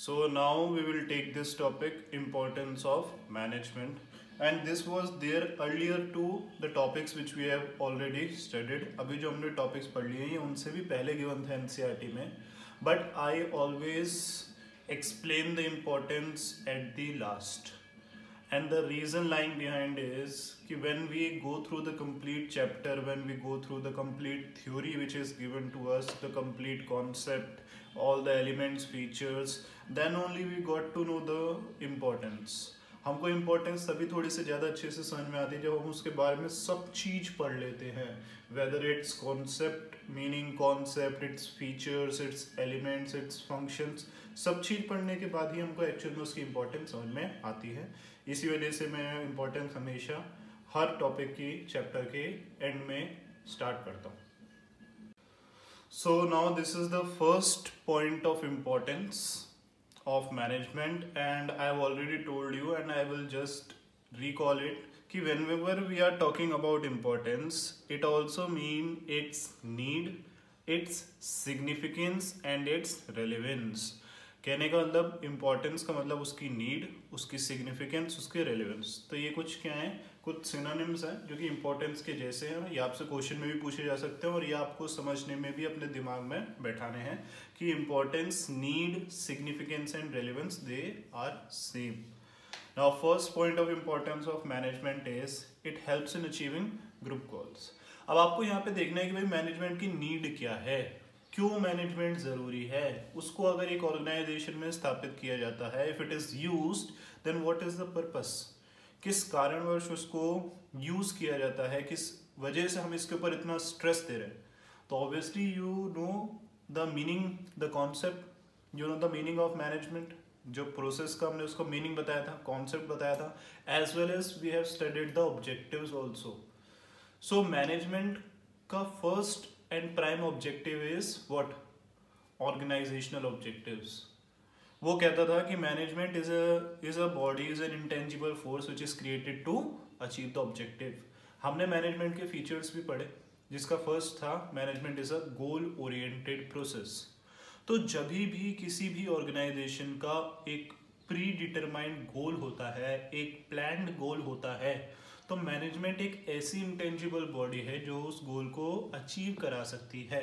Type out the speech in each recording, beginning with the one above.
So now we will take this topic importance of management and this was there earlier to the topics which we have already studied अभी जो हमने topics पढ़ लिए हैं उनसे भी पहले given था NCERT में but I always explain the importance at the last and the reason lying behind is कि when we go through the complete chapter when we go through the complete theory which is given to us the complete concept all the elements features then only we got to know the importance हमको importance तभी थोड़ी सी ज़्यादा अच्छे से समझ में आती है जब हम उसके बारे में सब चीज़ पढ़ लेते हैं whether its concept meaning concept its features its elements its functions सब चीज़ पढ़ने के बाद ही हमको एक्चुअल में उसकी इम्पोर्टेंस समझ में आती है इसी वजह से मैं इम्पोर्टेंस हमेशा हर टॉपिक की चैप्टर के एंड में स्टार्ट करता हूँ। So now this is the first point of importance of management and I have already told you and I will just recall it कि when whenever we are talking about importance it also mean its need its significance and its relevance कहने का मतलब importance का मतलब उसकी need उसकी significance उसके relevance तो ये कुछ क्या है? कुछ सिनोनिम्स हैं जो कि इम्पोर्टेंस के जैसे हैं। ये आपसे क्वेश्चन में भी पूछे जा सकते हैं और ये आपको समझने में भी अपने दिमाग में बैठाने हैं कि importance need significance and relevance they are same now first point of importance of management is it helps in achieving group goals अब आपको यहाँ पे देखना है कि भाई मैनेजमेंट की नीड क्या है। क्यों मैनेजमेंट ज़रूरी है? उसको अगर एक ऑर्गेनाइजेशन में स्थापित किया जाता है if it is use then what is the purpose किस कारणवश उसको यूज़ किया जाता है? किस वजह से हम इसके ऊपर इतना स्ट्रेस दे रहे हैं? तो obviously you know the meaning the concept you know the meaning of management जो प्रोसेस का हमने उसको मीनिंग बताया था कॉन्सेप्ट बताया था as well as we have studied the objectives also so management का first and prime objective is what organisational objectives वो कहता था कि management is is a body is an intangible force which is created to achieve the objective हमने management के features भी पढ़े, जिसका फ़र्स्ट था management is a goal oriented process तो जब भी किसी भी ऑर्गेनाइजेशन का एक प्री डिटरमाइंड गोल होता है, एक प्लान्ड गोल होता है तो मैनेजमेंट एक ऐसी इंटेंजिबल बॉडी है जो उस गोल को अचीव करा सकती है।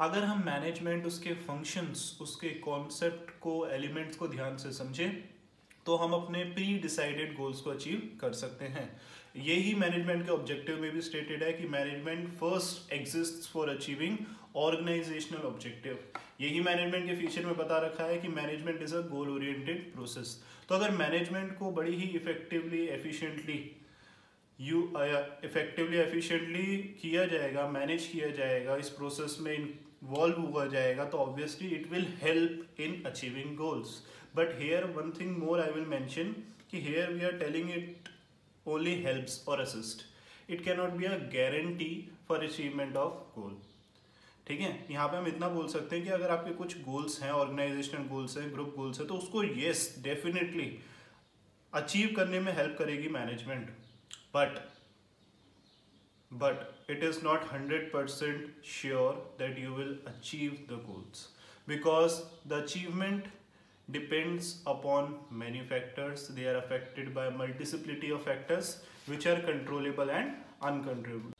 अगर हम मैनेजमेंट उसके फ़ंक्शंस उसके कॉन्सेप्ट को एलिमेंट्स को ध्यान से समझें तो हम अपने प्री डिसाइडेड गोल्स को अचीव कर सकते हैं। यही मैनेजमेंट के ऑब्जेक्टिव में भी स्टेटेड है कि management first exist for achieving organisational objective यही मैनेजमेंट के फीचर में बता रखा है कि management is a goal oriented process तो अगर मैनेजमेंट को बड़ी ही effectively efficiently you effectively efficiently किया जाएगा मैनेज किया जाएगा, इस प्रोसेस में इन्वॉल्व हुआ जाएगा तो obviously it will help in achieving goals but here one thing more I will mention कि here we are telling it only helps और assist it cannot be a guarantee for achievement of goal ठीक है? यहाँ पे हम इतना बोल सकते हैं कि अगर आपके कुछ गोल्स हैं ऑर्गेनाइजेशनल गोल्स हैं ग्रुप गोल्स हैं तो उसको येस डेफिनेटली अचीव करने में हेल्प करेगी management but but it is not 100% sure that you will achieve the goals because the achievement depends upon many factors they are affected by multiplicity of factors which are controllable and uncontrollable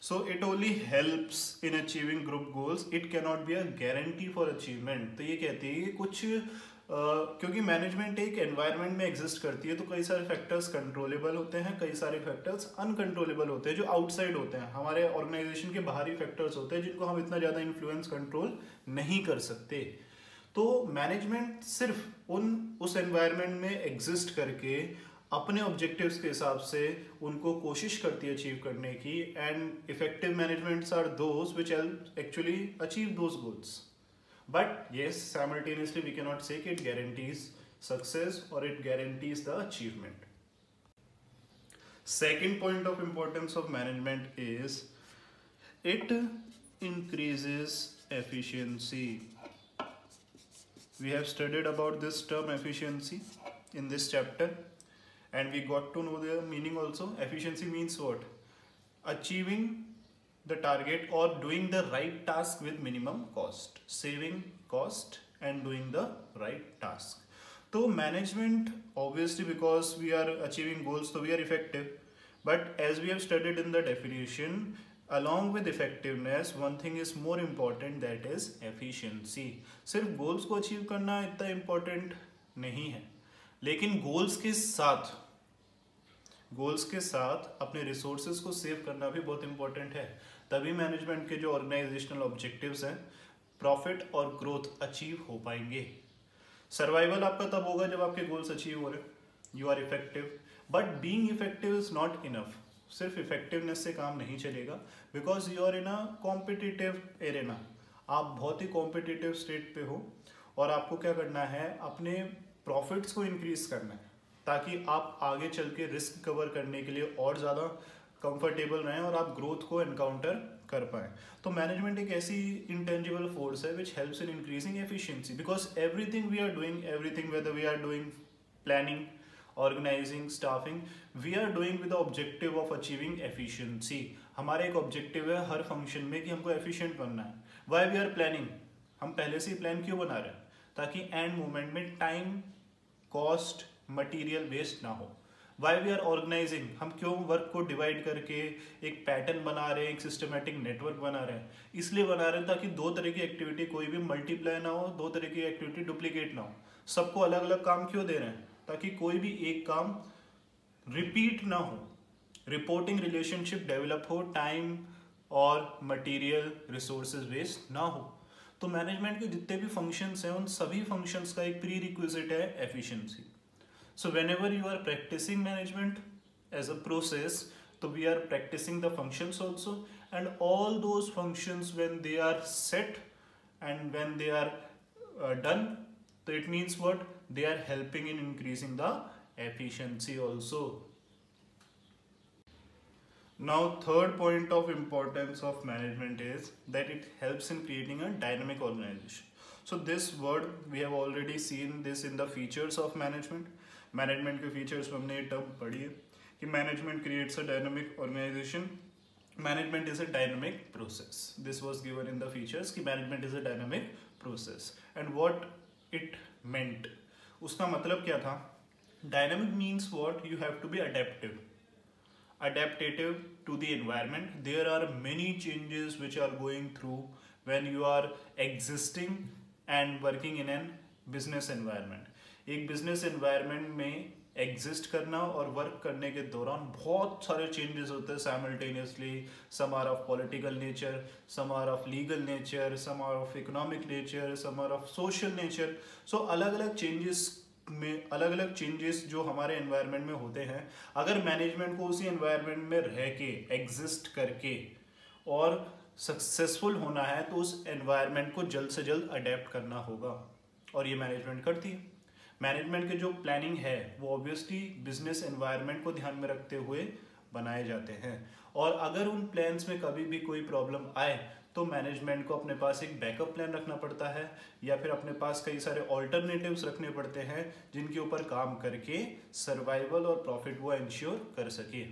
so it only helps in achieving group goals it cannot be a guarantee for achievement तो ये कहती है कुछ क्योंकि management एक environment में exist करती है तो कई सारे फैक्टर्स कंट्रोलेबल होते हैं, कई सारे फैक्टर्स अनकंट्रोलेबल होते हैं, जो आउटसाइड होते हैं। हमारे ऑर्गेनाइजेशन के बाहरी फैक्टर्स होते हैं, जिनको हम इतना ज़्यादा इन्फ्लुएंस कंट्रोल नहीं कर सकते। तो मैनेजमेंट सिर्फ़ उन, उस एनवायरनमेंट में एग्जिस्ट करके अपने ऑब्जेक्टिव्स के हिसाब से उनको कोशिश करती है अचीव करने की and effective managements are those which actually achieve those goals But yes, simultaneously we cannot say it guarantees success or it guarantees the achievement. Second point of importance of management is it increases efficiency. We have studied about this term efficiency in this chapter and we got to know the meaning also. Efficiency means what? Achieving the target or doing the right task with minimum cost saving cost and doing the right task so management obviously because we are achieving goals so we are effective but as we have studied in the definition along with effectiveness one thing is more important that is efficiency सिर्फ़ goals को achieve करना इतना important नहीं है लेकिन goals के साथ goals के साथ अपने रिसोर्सेज को सेव करना भी बहुत इंपॉर्टेंट है तभी मैनेजमेंट के जो ऑर्गेनाइजेशनल ऑब्जेक्टिव्स हैं प्रॉफिट और ग्रोथ अचीव हो पाएँगे। सर्वाइवल आपका तब होगा जब आपके गोल्स अचीव हो रहे you are effective but being effective is not enough सिर्फ़ इफेक्टिवनेस से काम नहीं चलेगा because you are in a competitive arena आप बहुत ही कॉम्पिटिटिव स्टेट पे हो, और आपको क्या करना है, अपने प्रॉफिट्स को इंक्रीज करना है, ताकि आप आगे चल के रिस्क कवर करने के लिए और ज़्यादा कंफर्टेबल रहें और आप ग्रोथ को एनकाउंटर कर पाए। तो मैनेजमेंट एक ऐसी इंटेंजिबल फोर्स है which helps in increasing efficiency because everything we are doing everything whether we are doing planning organising staffing we are doing with objective of achieving efficiency हमारा एक objective है हर function में कि हमको efficient बनना है। Why we are planning हम पहले से ही प्लान क्यों बना रहे हैं? ताकि एंड मोमेंट में टाइम कॉस्ट मटीरियल वेस्ट ना हो। वाई वी आर ऑर्गेनाइजिंग हम क्यों वर्क को डिवाइड करके एक पैटर्न बना रहे हैं, एक सिस्टमेटिक नेटवर्क बना रहे हैं? इसलिए बना रहे हैं ताकि दो तरह की एक्टिविटी कोई भी मल्टीप्लाई ना हो, दो तरह की एक्टिविटी डुप्लीकेट ना हो। सबको अलग अलग काम क्यों दे रहे हैं? ताकि कोई भी एक काम रिपीट ना हो। रिपोर्टिंग रिलेशनशिप डेवलप हो टाइम और मटेरियल रिसोर्सेज वेस्ट ना हो। तो मैनेजमेंट के जितने भी फ़ंक्शंस हैं, उन सभी फ़ंक्शंस का एक प्री रिक्विजिट है efficiency So whenever you are practicing management as a process, so we are practicing the functions also and all those functions when they are set and when they are uh, done, so it means what? They are helping in increasing the efficiency also. Now third point of importance of management is that it helps in creating a dynamic organization. So this word we have already seen this in the features of management management के features में हमने ये term पढ़ी है कि management creates a dynamic organisation management is a dynamic process this was given in the features कि management is a dynamic process and what it meant उसका मतलब क्या था? Dynamic means what you have to be adaptive adaptative to the environment. There are many changes which are going through when you are existing and working in an business environment. एक business environment में exist करना और work करने के दौरान बहुत सारे changes होते हैं simultaneously some are of political nature some are of legal nature some are of economic nature some are of social nature so अलग अलग चेंजेस में अलग अलग चेंजेस जो हमारे एनवायरनमेंट में होते हैं, अगर मैनेजमेंट को उसी एनवायरनमेंट में रह के एग्जिस्ट करके और सक्सेसफुल होना है तो उस एनवायरनमेंट को जल्द से जल्द अडेप्ट करना होगा और ये मैनेजमेंट करती है। मैनेजमेंट के जो प्लानिंग है, वो ऑब्वियसली बिज़नेस एनवायरनमेंट को ध्यान में रखते हुए बनाए जाते हैं। और अगर उन प्लान्स में कभी भी कोई प्रॉब्लम आए तो मैनेजमेंट को अपने पास एक बैकअप प्लान रखना पड़ता है, या फिर अपने पास कई सारे ऑल्टरनेटिव्स रखने पड़ते हैं, जिनके ऊपर काम करके सर्वाइवल और प्रॉफिट वो इंश्योर कर सके।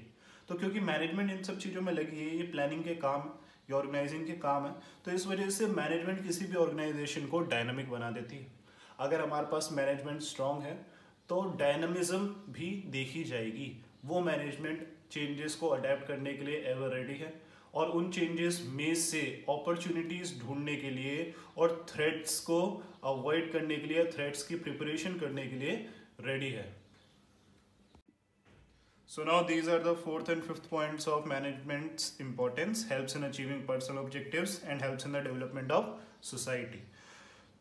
तो क्योंकि मैनेजमेंट इन सब चीज़ों में लगी है, ये प्लानिंग के काम, या ऑर्गेनाइजिंग के काम है तो इस वजह से मैनेजमेंट किसी भी ऑर्गेनाइजेशन को डायनामिक बना देती है। अगर हमारे पास मैनेजमेंट स्ट्रांग है तो डायनमिज्म भी देखी जाएगी। वो मैनेजमेंट चेंजेस को अडेप्ट करने के लिए एवर रेडी है और उन चेंजेस में से अपॉर्चुनिटीज़ ढूँढने के लिए और थ्रेट्स को अवॉइड करने के लिए थ्रेट्स की प्रिपरेशन करने के लिए रेडी है। So now these are the fourth and fifth points of management's importance helps in achieving personal objectives and helps in the development of society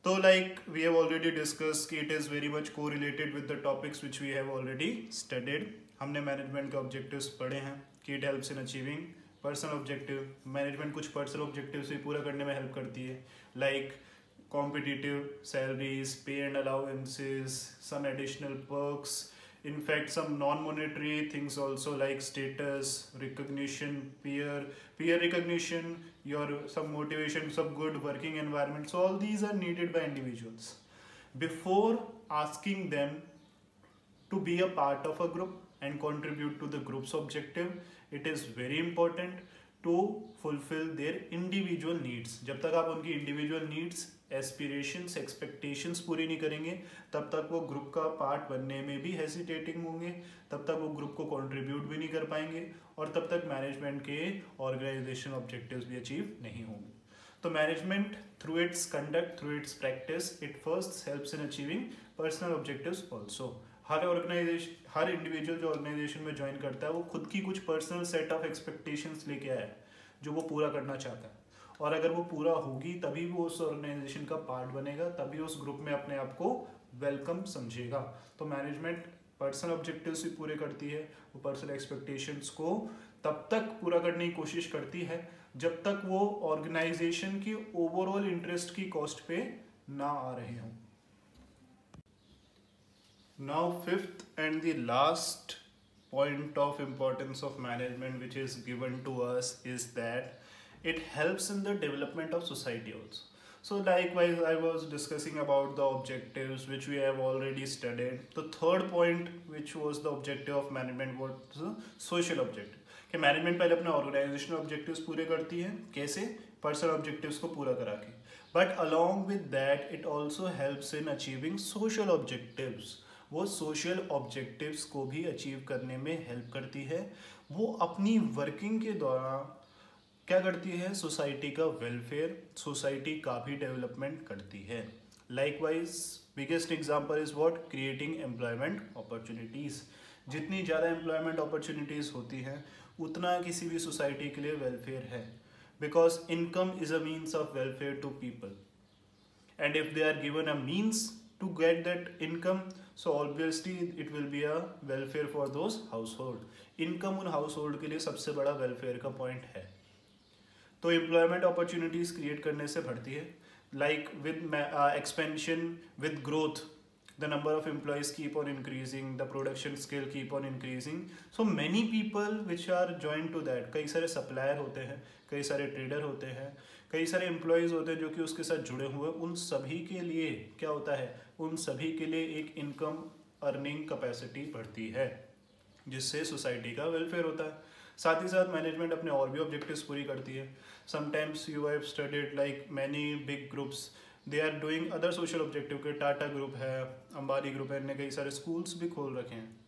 So have already discuss कि it is very much को related with the topics which we have already studied हमने management के objectives पढ़े हैं, कि it helps in achieving personal objective management कुछ personal objectives भी पूरा करने में हेल्प करती है like competitive salaries pay and allowances some additional perks in fact some non-monetary things also like status recognition peer peer recognition your some motivation some good working environment so all these are needed by individuals before asking them to be a part of a group and contribute to the group's objective it is very important to fulfill their individual needs जब तक आप उनकी individual needs aspirations expectations पूरी नहीं करेंगे, तब तक वो ग्रुप का पार्ट बनने में भी हेसिटेटिंग होंगे, तब तक वो ग्रुप को कंट्रीब्यूट भी नहीं कर पाएँगे और तब तक मैनेजमेंट के ऑर्गेनाइजेशन ऑब्जेक्टिव्स भी अचीव नहीं होंगे। तो management through its conduct through its practice it first helps in achieving personal objectives also her organisation हर इंडिविजुअल जो ऑर्गेनाइजेशन में ज्वाइन करता है, वो खुद की कुछ पर्सनल सेट ऑफ़ एक्सपेक्टेशंस लेके आया है, जो वो पूरा करना चाहता है। और अगर वो पूरा होगी, तभी वो उस ऑर्गेनाइजेशन का पार्ट बनेगा, तभी उस ग्रुप में अपने आप को वेलकम समझेगा। तो मैनेजमेंट पर्सनल ऑब्जेक्टिव्स भी पूरे करती है, वो पर्सनल एक्सपेक्टेशंस को तब तक पूरा करने की कोशिश करती है, जब तक वो ऑर्गेनाइजेशन की ओवरऑल इंटरेस्ट की कॉस्ट पे ना आ रहे हों। Now fifth and the last point of importance of management which is given to us is that it helps in the development of society also so likewise i was discussing about the objectives which we have already studied the third point which was the objective of management was the social objective कि management पहले अपने organisational objectives पूरे करती है कैसे personal objectives को पूरा करा के but along with that it also helps in achieving social objectives वो सोशल ऑब्जेक्टिव्स को भी अचीव करने में हेल्प करती है वो अपनी वर्किंग के दौरान क्या करती है? सोसाइटी का वेलफेयर सोसाइटी का भी डेवलपमेंट करती है। Likewise biggest example is what creating employment opportunities जितनी ज़्यादा एम्प्लॉयमेंट अपॉर्चुनिटीज़ होती हैं, उतना किसी भी सोसाइटी के लिए वेलफेयर है। Because income is a means of welfare to people and if they are given a means to get that income so so it will be a welfare for those household income उन household के लिए सबसे बड़ा welfare का point है। तो employment opportunities create करने से बढ़ती है। Like with expansion with growth the number of employees keep on increasing the production skill keep on increasing so many people which are join to that कई सारे supplier होते हैं, कई सारे ट्रेडर होते हैं, कई सारे एम्प्लॉयज़ होते हैं जो कि उसके साथ जुड़े हुए उन सभी के लिए क्या होता है? उन सभी के लिए एक इनकम अर्निंग कैपेसिटी बढ़ती है, जिससे सोसाइटी का वेलफेयर होता है। साथ ही साथ मैनेजमेंट अपने और भी ऑब्जेक्टिव्स पूरी करती है। Sometimes you have studied like many big groups they are doing other social objective के टाटा ग्रुप है अंबानी ग्रुप है, इनने कई सारे स्कूल्स भी खोल रखे हैं।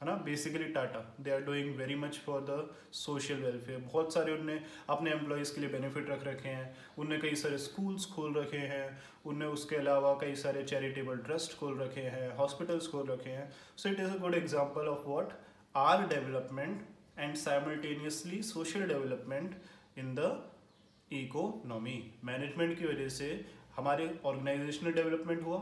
है ना? Basically Tata they are doing very much for the social welfare बहुत सारे उनने अपने एम्प्लॉयज़ के लिए बेनिफिट रख रखे हैं। उनने कई सारे स्कूल्स खोल रखे हैं। उनने उसके अलावा कई सारे चैरिटेबल ट्रस्ट खोल रखे हैं हॉस्पिटल्स खोल रखे हैं। So it is a good example of what are development and simultaneously social development in the economy management की वजह से हमारे ऑर्गेनाइजेशनल डेवलपमेंट हुआ,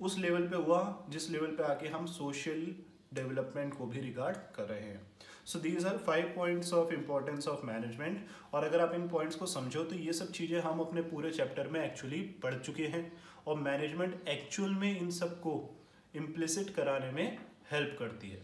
उस लेवल पे हुआ, जिस लेवल पे आके हम सोशल डेवलपमेंट को भी रिगार्ड कर रहे हैं। So these are five points of importance of management और अगर आप इन पॉइंट्स को समझो तो ये सब चीज़ें हम अपने पूरे चैप्टर में एक्चुअली पढ़ चुके हैं। और मैनेजमेंट एक्चुअल में इन सबको इम्प्लिसिट कराने में हेल्प करती है।